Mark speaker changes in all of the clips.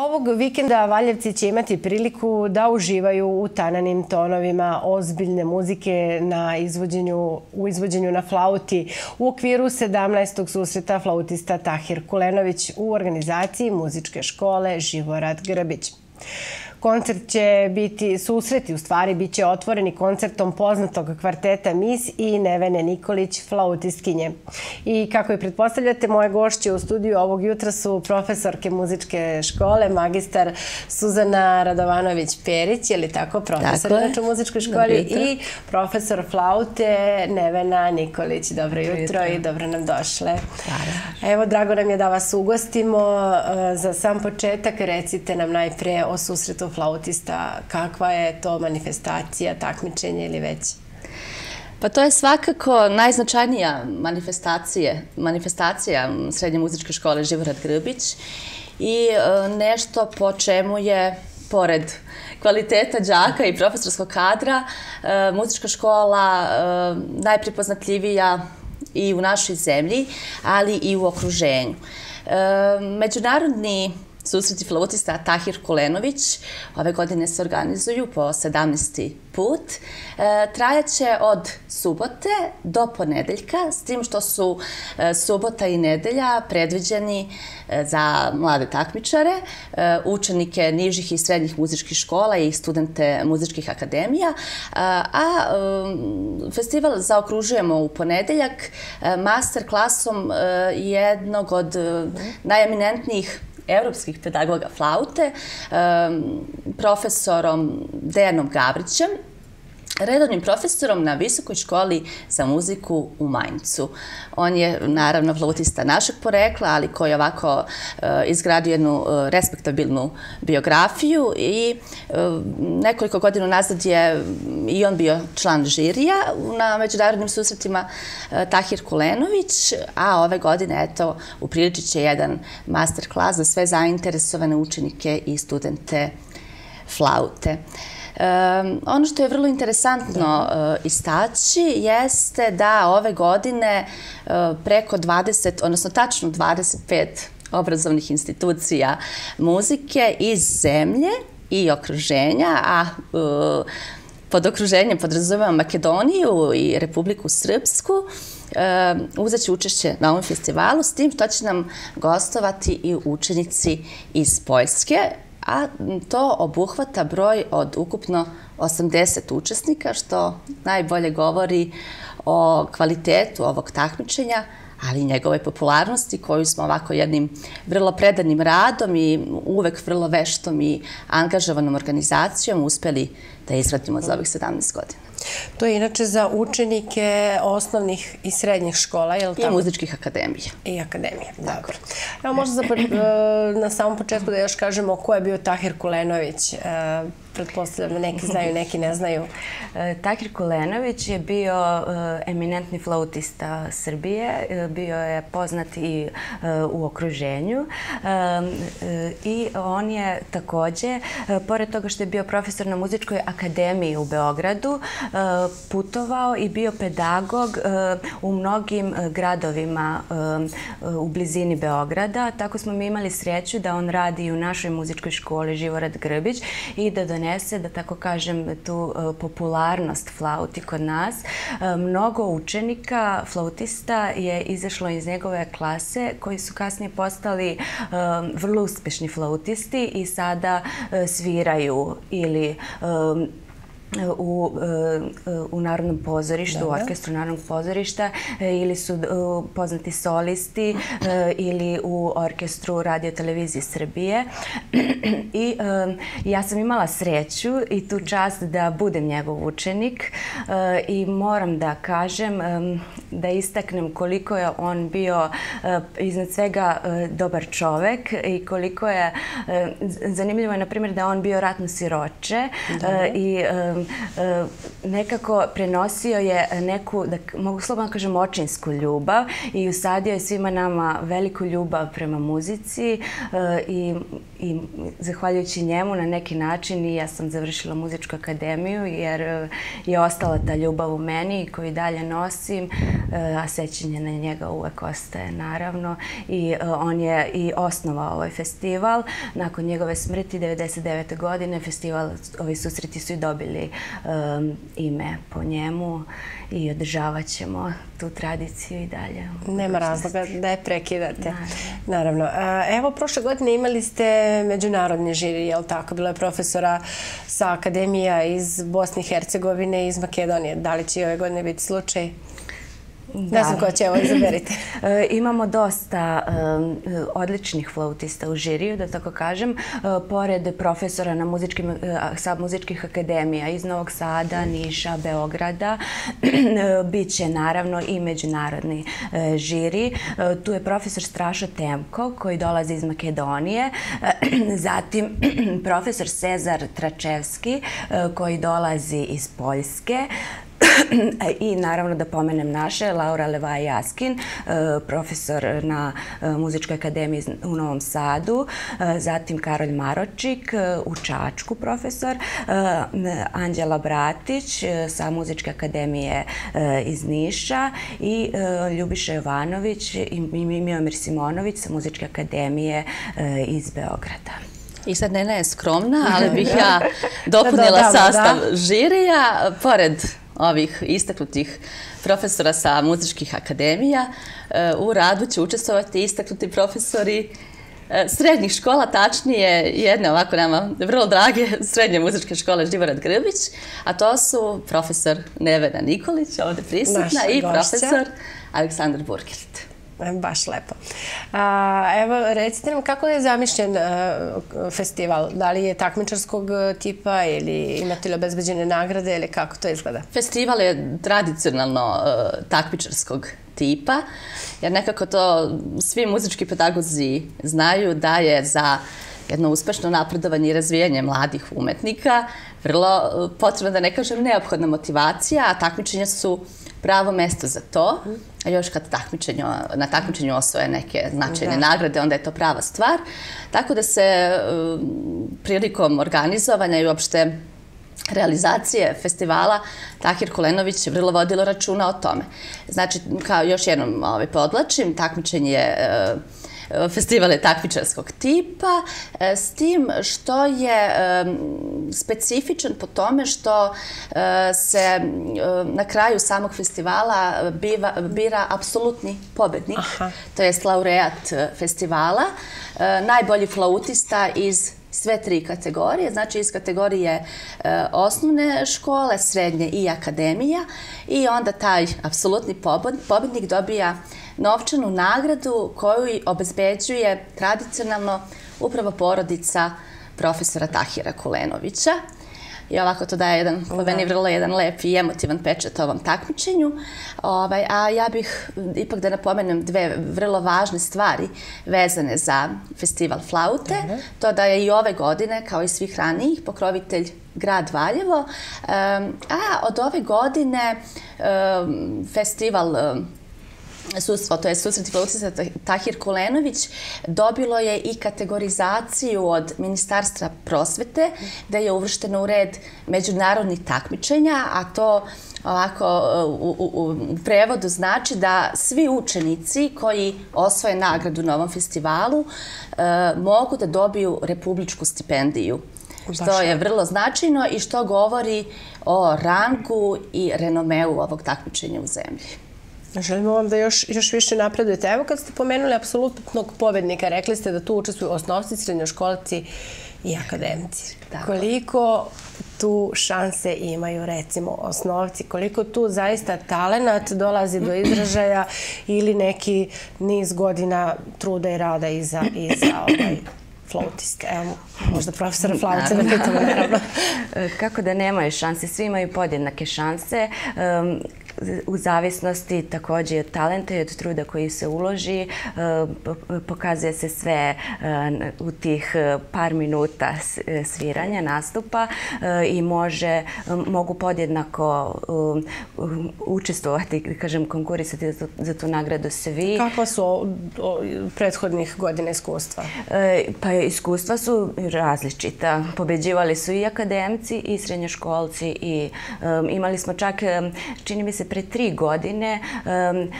Speaker 1: Ovog vikenda Valjevci će imati priliku da uživaju u tananim tonovima ozbiljne muzike na izvođenju, u izvođenju na flauti u okviru 17. susreta flautista Tahir Kulenović u organizaciji muzičke škole Živorad Grbić. Koncert će biti susreti, u stvari bit će otvoreni koncertom poznatog kvarteta Mis i Nevene Nikolić, flautistkinje. I kako i pretpostavljate, moje gošće u studiju ovog jutra su profesorke muzičke škole, magistar Suzana Radovanović-Perić, je li tako, profesor u muzičkoj školi, i profesor flaute Nevena Nikolić. Dobro jutro i dobro nam došle. Evo, drago nam je da vas ugostimo. Za sam početak recite nam najpre o susretu flautista, kakva je to manifestacija, takmičenje ili već?
Speaker 2: Pa to je svakako najznačajnija manifestacija, manifestacija Srednje muzičke škole Živorad Grbić i e, nešto po čemu je, pored kvaliteta džaka i profesorskog kadra, e, muzička škola e, najprepoznatljivija i u našoj zemlji, ali i u okruženju. Međunarodni susreti flautista Tahir Kolenović ove godine se organizuju po 17. put. E, trajaće od subote do ponedeljka, s tim što su e, subota i nedelja predviđeni e, za mlade takmičare, e, učenike nižih i srednjih muzičkih škola i studente muzičkih akademija. E, a e, festival zaokružujemo u ponedeljak master klasom jednog od najeminentnijih evropskih pedagoga flaute, profesorom Dejanom Gavrićem, redovnim profesorom na Visokoj školi za muziku u Majncu. On je naravno flautista našeg porekla, ali koji je ovako e, izgradio jednu e, respektabilnu biografiju i e, nekoliko godina nazad je i on bio član žirija na međunarodnim susretima Tahir Kulenović, a ove godine eto upriličit će jedan master klas za sve zainteresovane učenike i studente flaute. Ono što je vrlo interesantno eh, istaći jeste da ove godine eh, preko 20, odnosno tačno 25 obrazovnih institucija muzike iz zemlje i okruženja, a eh, pod okruženjem podrazumemo Makedoniju i Republiku Srpsku, uzet će učešće na ovom festivalu s tim što će nam gostovati i učenici iz Poljske, a to obuhvata broj od ukupno 80 učesnika, što najbolje govori o kvalitetu ovog takmičenja, ali i njegove popularnosti koju smo ovako jednim vrlo predanim radom i uvek vrlo veštom i angažovanom organizacijom uspeli da izradimo za ovih 17 godina.
Speaker 1: To je inače za učenike osnovnih i srednjih škola, je li
Speaker 2: tako? I muzičkih akademija.
Speaker 1: I akademije, dobro. Evo možda e, na samom početku da još kažemo ko je bio Tahir Kulenović. E, pretpostavljam neki znaju, neki ne znaju.
Speaker 3: E, Tahir Kulenović je bio eminentni flautista Srbije. Bio je poznat i u okruženju. I on je takođe, pored toga što je bio profesor na muzičkoj akademiji u Beogradu, E, putovao i bio pedagog e, u mnogim e, gradovima u blizini Beograda. Tako smo mi imali sreću da on radi u našoj muzičkoj školi Živorad Grbić i da donese, da tako kažem, tu popularnost flauti kod nas. Mnogo učenika, flautista je izašlo iz njegove klase koji su kasnije postali vrlo uspešni flautisti i sada sviraju ili u, e, u Narodnom pozorištu, u orkestru Narodnog pozorišta e, ili su e, poznati solisti ili u orkestru radio televizije Srbije. I ja sam imala sreću i tu čast da budem njegov učenik i moram da kažem da istaknem koliko je on bio iznad svega dobar čovek i koliko je zanimljivo je na primjer da on bio ratno siroče i Um, eh, nekako prenosio je neku, da mogu slobodno kažem, očinsku ljubav i usadio je svima nama veliku ljubav prema muzici eh, i, i zahvaljujući njemu na neki način i ja sam završila muzičku akademiju jer eh, je ostala ta ljubav u meni koju dalje nosim, a sećanje na njega uvek ostaje naravno i on je i osnovao ovaj festival. Nakon njegove smrti 99. godine festival, ovi susreti su i dobili um, ime po njemu i održavat ćemo tu tradiciju i dalje.
Speaker 1: Nema razloga da je prekidate. Naravno. Evo, prošle godine imali ste međunarodni žiri, je li tako? Bilo je profesora sa Akademija iz Bosne i Hercegovine i iz Makedonije. Da li će i ove godine biti slučaj? Ne znam ko će ovo izaberite.
Speaker 3: E, imamo dosta odličnih flautista u žiriju, da tako kažem. E, pored profesora na muzičkim, e, sa muzičkih akademija iz Novog Sada, Niša, Beograda, e, Biće naravno i međunarodni e, žiri. Tu je profesor Strašo Temko koji dolazi iz Makedonije. Zatim profesor Cezar Tračevski koji dolazi iz Poljske. I naravno da pomenem naše, Laura Levaj Jaskin, e, profesor na e, Muzičkoj akademiji u Novom Sadu, e, zatim Karolj Maročik, u Čačku profesor, Anđela Bratić sa Muzičke akademije iz Niša i Ljubiša Jovanović i Miomir Simonović sa Muzičke akademije iz Beograda.
Speaker 2: I sad Nena je skromna, ali bih ja dopunila sastav žirija. Pored ovih istaknutih profesora sa muzičkih akademija. E, u radu će učestvovati istaknuti profesori e, srednjih škola, tačnije jedne ovako nama vrlo drage srednje muzičke škole Živorad Grbić, a to su profesor Nevena Nikolić, ovdje prisutna, i profesor Aleksandar Burgert.
Speaker 1: Baš lepo. Evo, recite nam kako je zamišljen e, festival? Da li je takmičarskog e, tipa ili imate li obezbeđene nagrade ili kako to izgleda?
Speaker 2: Festival je tradicionalno e, takmičarskog tipa, jer nekako to svi muzički pedagozi znaju da je za jedno uspešno napredovanje i razvijanje mladih umetnika vrlo potrebna, da ne kažem neophodna motivacija, a takmičenja su pravo mesto za to. A još kad na takmičenju osvoje neke značajne nagrade, onda je to prava stvar. Tako da se um, prilikom organizovanja i uopšte realizacije festivala Tahir Kolenović je vrlo vodilo računa o tome. Znači, kao još jednom ovaj, podlačim, takmičenje je uh, festival je takvičarskog tipa, e, s tim što je specifičan po tome što e, se na kraju samog festivala bira apsolutni pobednik, to je laureat festivala, e, najbolji flautista iz sve tri kategorije, znači iz kategorije osnovne škole, srednje i akademija i onda taj apsolutni pobednik dobija novčanu nagradu koju obezbeđuje tradicionalno upravo porodica profesora Tahira Kulenovića. I ovako to daje jedan, po meni vrlo jedan lep i emotivan pečet ovom takmičenju. Ovaj, a ja bih ipak da napomenem dve vrlo važne stvari vezane za festival Flaute. To da je i ove godine, kao i svih ranijih, pokrovitelj grad Valjevo. A od ove godine festival sudstvo, to je susreti flautista Tahir Kulenović, dobilo je i kategorizaciju od Ministarstva prosvete, da je uvršteno u red međunarodnih takmičenja, a to ovako u, u, u prevodu znači da svi učenici koji osvoje nagradu na ovom festivalu e, mogu da dobiju republičku stipendiju. Što je vrlo značajno i što govori o rangu i renomeu ovog takmičenja u zemlji.
Speaker 1: Želimo vam da još, još više napredujete. Evo kad ste pomenuli apsolutnog pobednika, rekli ste da tu učestvuju osnovci, srednjoškolci i akademici. Koliko tu šanse imaju, recimo, osnovci? Koliko tu zaista talenat dolazi do izražaja ili neki niz godina truda i rada iza, iza ovaj, flautiste. Evo, možda profesora flautice da pitamo, naravno.
Speaker 3: Kako da nemaju šanse? Svi imaju podjednake šanse u zavisnosti također od talenta i od truda koji se uloži, pokazuje se sve u tih par minuta sviranja, nastupa i može, mogu podjednako učestvovati, kažem, konkurisati za tu nagradu svi.
Speaker 1: Kakva su prethodnih godina iskustva?
Speaker 3: Pa iskustva su različita. Pobeđivali su i akademci i srednjoškolci i imali smo čak, čini mi se, pre tri godine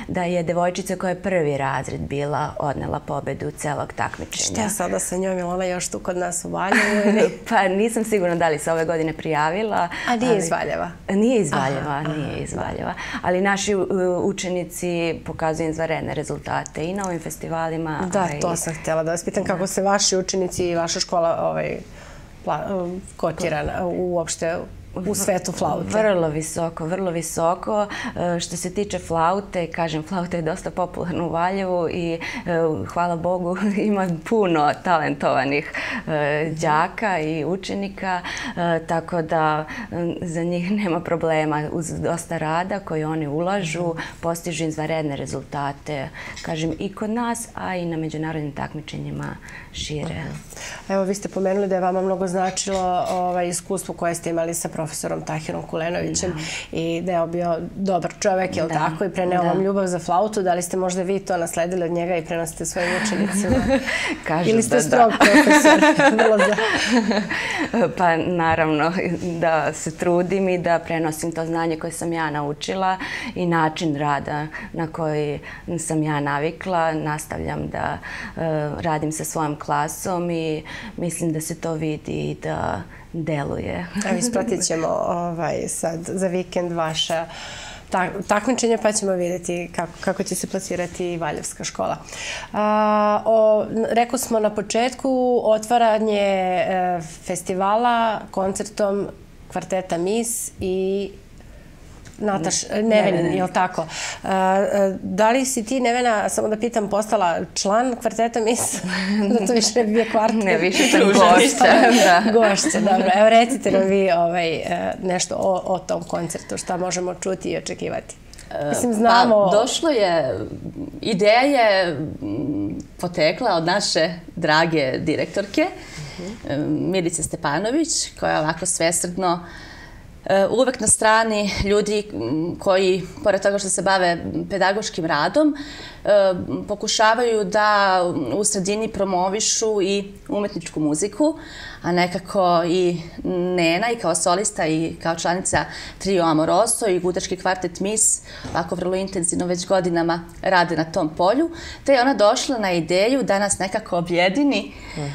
Speaker 3: da je devojčica koja je prvi razred bila odnela pobedu celog takmičenja.
Speaker 1: Šta sada sa njom? Je ona još tu kod nas u Valjevu?
Speaker 3: Pa nisam sigurna da li se ove godine prijavila.
Speaker 1: A nije iz Valjeva?
Speaker 3: Nije iz Valjeva, nije iz Valjeva. Ali naši učenici pokazuju izvaredne rezultate i na ovim festivalima.
Speaker 1: Da, to sam htjela da vas pitam kako se vaši učenici i vaša škola ovaj, kotira uopšte u svetu flaute?
Speaker 3: Vrlo visoko, vrlo visoko. E, što se tiče flaute, kažem, flauta je dosta popularna u Valjevu i e, hvala Bogu ima puno talentovanih e, džaka i učenika, e, tako da za njih nema problema. Uz dosta rada koji oni ulažu, postižu izvaredne rezultate, kažem, i kod nas, a i na međunarodnim takmičenjima šire.
Speaker 1: Evo, vi ste pomenuli da je vama mnogo značilo ovaj, iskustvo koje ste imali sa profesorom Tahirom Kulenovićem i da je bio dobar čovek, je li tako, i preneo vam ljubav za flautu. Da li ste možda vi to nasledili od njega i prenosite svojim učenicima?
Speaker 3: Kažu
Speaker 1: Ili ste
Speaker 3: da,
Speaker 1: strog profesor?
Speaker 3: pa naravno da se trudim i da prenosim to znanje koje sam ja naučila i način rada na koji sam ja navikla. Nastavljam da uh, radim sa svojom klasom i mislim da se to vidi i da deluje.
Speaker 1: Evo, ispratit ćemo ovaj, sad za vikend vaša takmičenja pa ćemo vidjeti kako, kako će se plasirati Valjevska škola. A, o, rekao smo na početku otvaranje e, festivala koncertom kvarteta MIS i Nataš, Nevenin, je li tako? Da li si ti, Nevena, samo da pitam, postala član kvarteta MIS? Da to više ne bi bio kvartet?
Speaker 3: Ne, više sam gošća.
Speaker 1: Gošća, dobro. Evo, recite nam vi ovaj, nešto o, o tom koncertu, šta možemo čuti i očekivati. Mislim, znamo...
Speaker 2: Pa, došlo je, ideja je potekla od naše drage direktorke, Milice Stepanović, koja je ovako svesredno uh, E, uvek na strani ljudi koji, pored toga što se bave pedagoškim radom, pokušavaju da u sredini promovišu i umetničku muziku, a nekako i Nena i kao solista i kao članica Trio Amoroso i Gudački kvartet Mis ovako vrlo intenzivno već godinama rade na tom polju. Te je ona došla na ideju da nas nekako objedini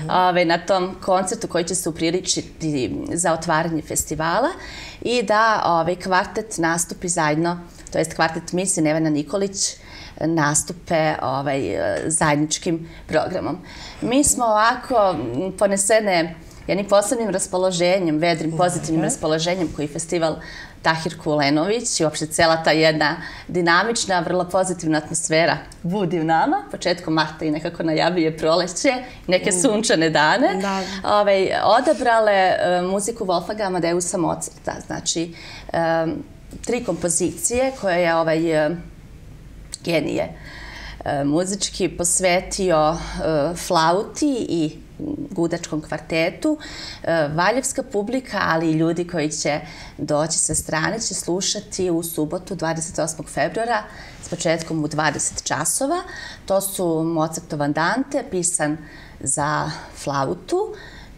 Speaker 2: ove, na tom koncertu koji će se upriličiti za otvaranje festivala i da ovaj kvartet nastupi zajedno, to jest kvartet Mis i Nevena Nikolić, nastupe ovaj, zajedničkim programom. Mi smo ovako ponesene jednim posebnim raspoloženjem, vedrim, pozitivnim raspoloženjem koji festival Tahir Kulenović i uopšte cela ta jedna dinamična, vrlo pozitivna atmosfera budi u nama. Početkom marta i nekako najavije proleće, neke mm. sunčane dane. Da. Ove, ovaj, odabrale uh, muziku Wolfanga Amadeusa Mozarta. Znači, um, tri kompozicije koje je ovaj genije e, muzički posvetio e, flauti i gudačkom kvartetu. E, valjevska publika, ali i ljudi koji će doći sa strane, će slušati u subotu 28. februara s početkom u 20 časova. To su Mozartov Andante, pisan za flautu,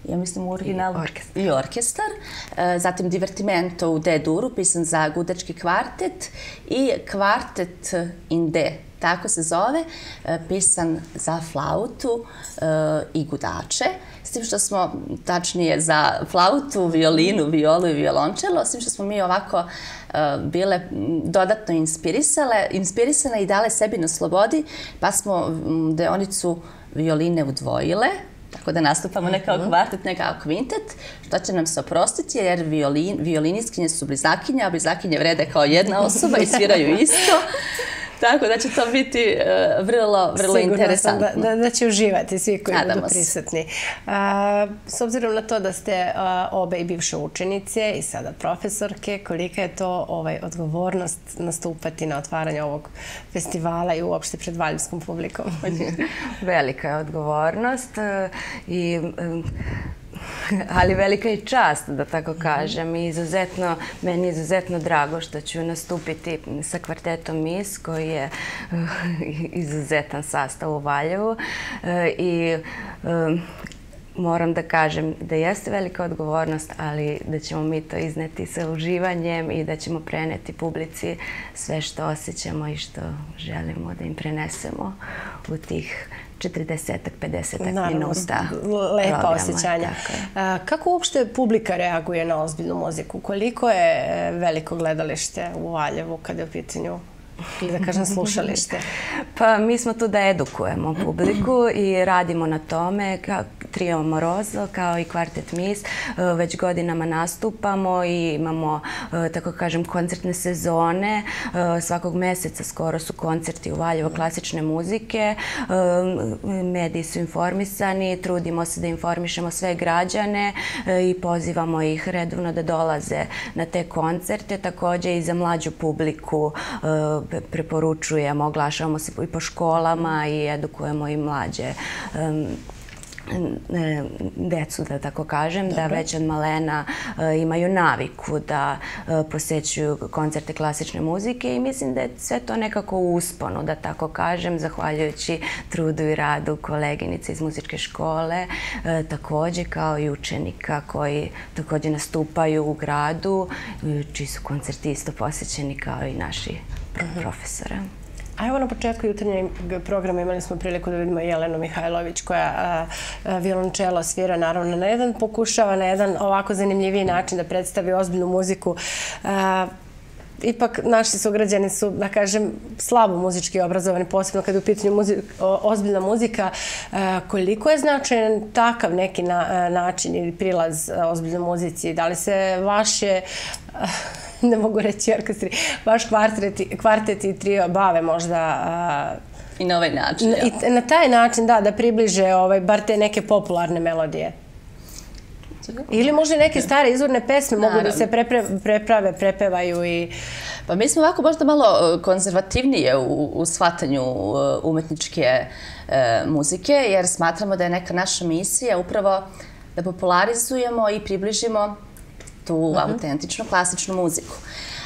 Speaker 2: ja mislim u original
Speaker 3: I orkestar.
Speaker 2: I orkestar. E, zatim Divertimento u D-duru, pisan za gudački kvartet i kvartet in D, tako se zove, e, pisan za flautu e, i gudače. S tim što smo, tačnije, za flautu, violinu, violu i violončelo, s tim što smo mi ovako bile dodatno inspirisale, inspirisane i dale sebi na slobodi, pa smo deonicu violine udvojile, tako da nastupamo ne kao kvartet, ne kao kvintet, što će nam se oprostiti jer violin, violiniskinje su blizakinje, a blizakinje vrede kao jedna osoba i sviraju isto. Tako da će to biti uh, vrlo, vrlo interesantno.
Speaker 1: Da, da, da će uživati svi koji Nadamo budu prisutni. Uh, s obzirom na to da ste uh, obe i bivše učenice i sada profesorke, kolika je to ovaj, odgovornost nastupati na otvaranje ovog festivala i uopšte pred valjivskom publikom?
Speaker 3: Velika je odgovornost i ali velika je čast, da tako kažem. I izuzetno, meni je izuzetno drago što ću nastupiti sa kvartetom MIS, koji je eh, izuzetan sastav u Valjevu. Eh, I eh, moram da kažem da jeste velika odgovornost, ali da ćemo mi to izneti sa uživanjem i da ćemo preneti publici sve što osjećamo i što želimo da im prenesemo u tih 40-50 minuta
Speaker 1: Lepa osjećanja. Kako uopšte publika reaguje na ozbiljnu muziku? Koliko je e, veliko gledalište u Valjevu kada je u pitanju ili da kažem slušalište?
Speaker 3: Pa mi smo tu da edukujemo publiku i radimo na tome. Trio Morozo kao i kvartet Mis e, već godinama nastupamo i imamo, e, tako kažem, koncertne sezone. E, svakog meseca skoro su koncerti u Valjevo klasične muzike. Mediji su informisani, trudimo se da informišemo sve građane i pozivamo ih redovno da dolaze na te koncerte. Također i za mlađu publiku preporučujemo, oglašavamo se i po školama i edukujemo i mlađe decu, da tako kažem, da već od malena e, imaju naviku da e, posećuju koncerte klasične muzike i mislim da je sve to nekako usponu, da tako kažem, zahvaljujući trudu i radu koleginice iz muzičke škole, e, također kao i učenika koji također nastupaju u gradu, čiji su koncerti isto posećeni kao i naši Mhm. profesora.
Speaker 1: A evo na početku jutarnjeg programa imali smo priliku da vidimo Jelenu Mihajlović koja violončelo svira naravno na jedan pokušava na jedan ovako zanimljiviji način da predstavi ozbiljnu muziku. Ipak naši sugrađani su, da kažem, slabo muzički obrazovani, posebno kada je u pitanju ozbiljna muzika. Koliko je značajan takav neki način ili prilaz ozbiljnoj muzici? Da li se vaše ne mogu reći orkestri, vaš kvartet, kvartet i trio bave možda...
Speaker 2: I na ovaj način.
Speaker 1: I na taj način, da, da približe ovaj, bar te neke popularne melodije. Ili možda neke stare izvorne pesme mogu da se preprave, prepevaju i...
Speaker 2: Pa mi smo ovako možda malo e, konzervativnije u, u shvatanju e, umetničke e, muzike, jer smatramo da je neka naša misija upravo da popularizujemo i približimo tu uh -huh. autentičnu klasičnu muziku.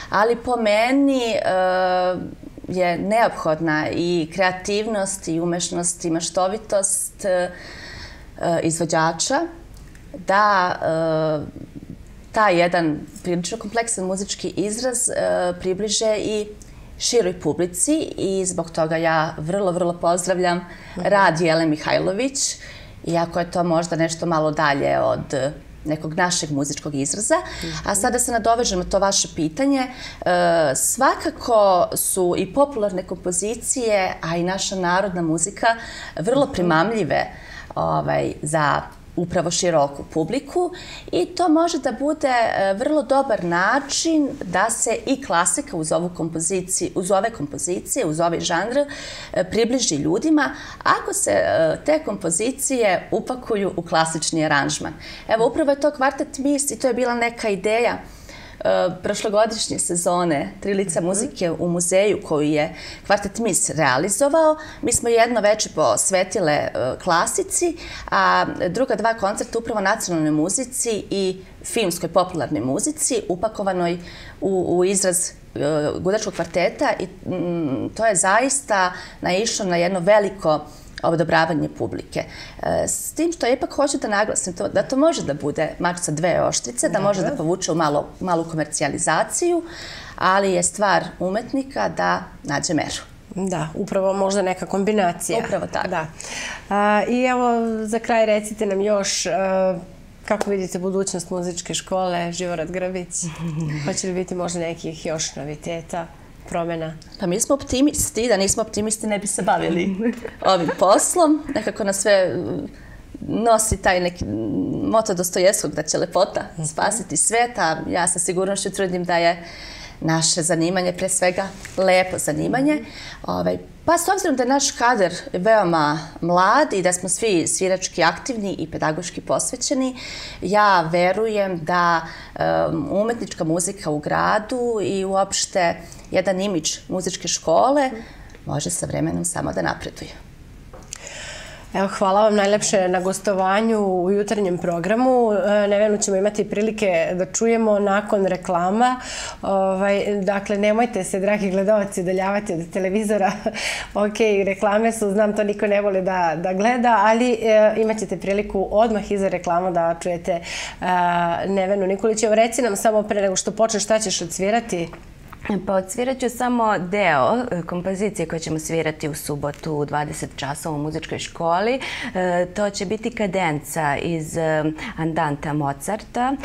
Speaker 2: Ali po meni uh, je neophodna i kreativnost i umešnost i maštovitost uh, izvođača da uh, taj jedan prilično kompleksan muzički izraz uh, približe i široj publici i zbog toga ja vrlo, vrlo pozdravljam uh -huh. rad Jele Mihajlović, iako je to možda nešto malo dalje od nekog našeg muzičkog izraza. A sada se nadovežemo to vaše pitanje. E, svakako su i popularne kompozicije, a i naša narodna muzika vrlo primamljive ovaj, za upravo široku publiku i to može da bude e, vrlo dobar način da se i klasika uz ovu kompoziciju, uz ove kompozicije, uz ovaj žanr e, približi ljudima ako se e, te kompozicije upakuju u klasični aranžman. Evo, upravo je to kvartet mis i to je bila neka ideja prošlogodišnje sezone Trilica mhm. muzike u muzeju koju je Kvartet Mis realizovao. Mi smo jedno veče posvetile eh, klasici, a druga dva koncerta upravo nacionalnoj muzici i filmskoj popularnoj muzici upakovanoj u, u izraz eh, gudačkog kvarteta i mm, to je zaista naišlo na jedno veliko odobravanje publike. E, s tim što ipak hoću da naglasim to, da to može da bude mač sa dve oštrice, da može da povuče u malo, malu komercijalizaciju, ali je stvar umetnika da nađe meru.
Speaker 1: Da, upravo možda neka kombinacija.
Speaker 2: Upravo tako.
Speaker 1: Da. A, I evo, za kraj recite nam još a, kako vidite budućnost muzičke škole Živorad Grbić. Hoće li biti možda nekih još noviteta? Promjena?
Speaker 2: Pa mi smo optimisti, da nismo optimisti ne bi se bavili ovim poslom. Nekako na sve mm, nosi taj neki moto Dostojevskog da će lepota spasiti svet, a ja sa sigurnošću trudim da je naše zanimanje, pre svega lepo zanimanje. Ovaj, pa s obzirom da je naš kader veoma mlad i da smo svi svirački aktivni i pedagoški posvećeni, ja verujem da um, umetnička muzika u gradu i uopšte jedan imič muzičke škole može sa vremenom samo da napreduje.
Speaker 1: Evo, hvala vam najlepše na gostovanju u jutarnjem programu. E, Nevenu ćemo imati prilike da čujemo nakon reklama. Ovaj, dakle, nemojte se, dragi gledalci, udaljavati od televizora. ok, reklame su, znam, to niko ne voli da, da gleda, ali e, imat ćete priliku odmah iza reklama da čujete e, Nevenu Nikolić. Evo, reci nam samo pre nego što počne šta ćeš odsvirati.
Speaker 3: Pa odsvirat ću samo deo e, kompozicije koje ćemo svirati u subotu u 20 časova u muzičkoj školi. E, to će biti kadenca iz e, Andanta Mozarta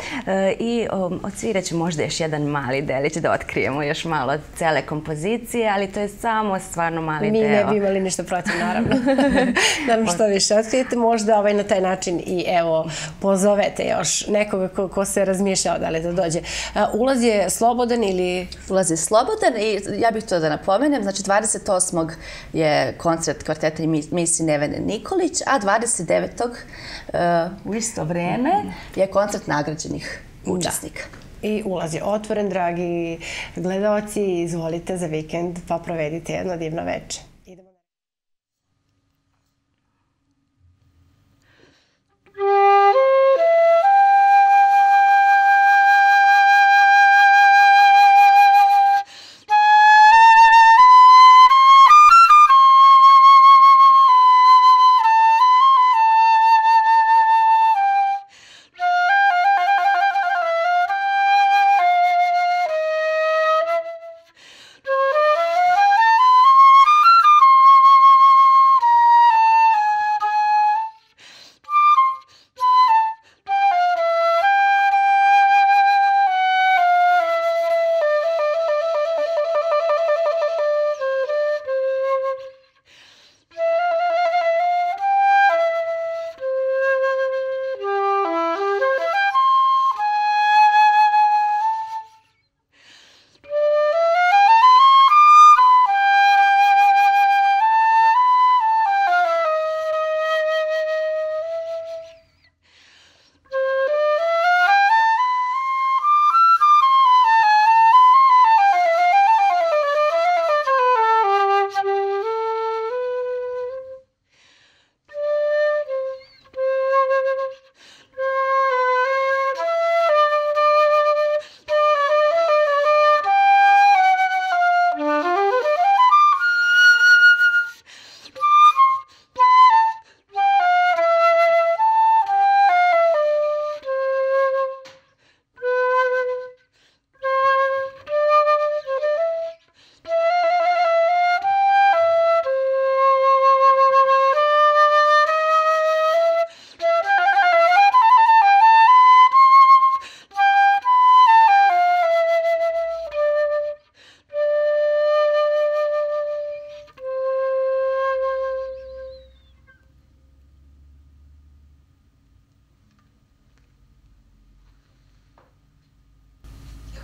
Speaker 3: i odsvirat ću možda još jedan mali delić da otkrijemo još malo cele kompozicije, ali to je samo stvarno mali
Speaker 1: Mi
Speaker 3: deo.
Speaker 1: Mi ne bi imali ništa protiv, naravno. da nam što više otkrijete, možda ovaj, na taj način i evo, pozovete još nekoga ko, ko se razmišljao da li da dođe. Ulaz je slobodan ili...
Speaker 2: Ulaz ulazi slobodan i ja bih to da napomenem, znači 28. je koncert kvarteta i misi Nevene Nikolić, a 29. Uh, u isto vreme je koncert nagrađenih učesnika.
Speaker 1: I ulaz je otvoren, dragi gledalci, izvolite za vikend pa provedite jedno divno večer.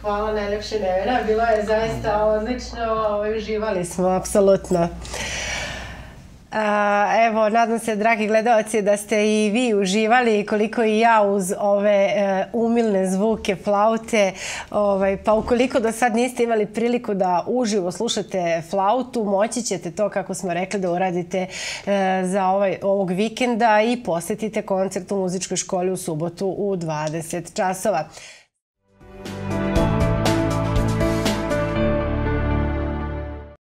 Speaker 1: Hvala najljepše Nevena, bilo je zaista odlično, ovaj, uživali smo, apsolutno. Evo, nadam se, dragi gledalci, da ste i vi uživali koliko i ja uz ove e, umilne zvuke flaute. Ovaj, pa ukoliko do sad niste imali priliku da uživo slušate flautu, moći ćete to, kako smo rekli, da uradite e, za ovaj, ovog vikenda i posjetite koncert u muzičkoj školi u subotu u 20 časova.